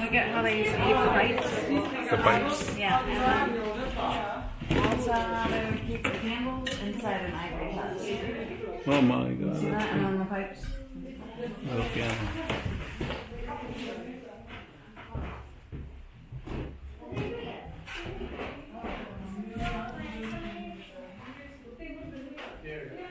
Look at how they use the pipes. The. Yeah. They keep the candles inside an ivory house. Oh my god. See that? And on the pipes. Yeah.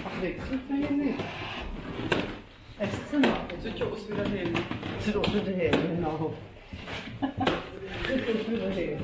있으니 S는 저쪽 옷으로 해요. 들어오도 해요. 나오. 들어오도 해요.